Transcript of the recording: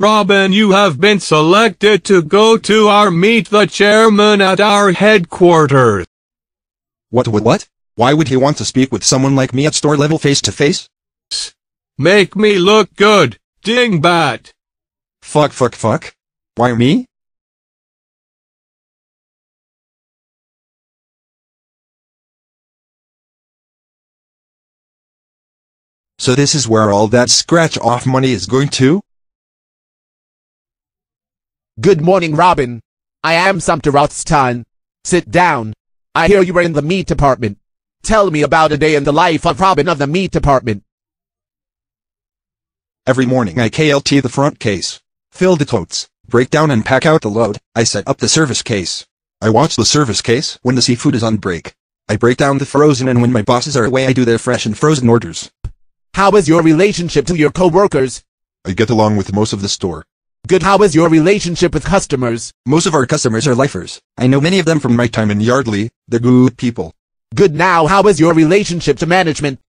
Robin, you have been selected to go to our meet the chairman at our headquarters. What what what? Why would he want to speak with someone like me at store level face to face? Make me look good, dingbat. Fuck fuck fuck. Why me? So this is where all that scratch off money is going to? Good morning, Robin. I am Sumter Rothstein. Sit down. I hear you were in the meat department. Tell me about a day in the life of Robin of the meat department. Every morning I KLT the front case, fill the totes, break down and pack out the load, I set up the service case. I watch the service case when the seafood is on break. I break down the frozen and when my bosses are away I do their fresh and frozen orders. How is your relationship to your co-workers? I get along with most of the store. Good. How is your relationship with customers? Most of our customers are lifers. I know many of them from my time in Yardley. They're good people. Good. Now, how is your relationship to management?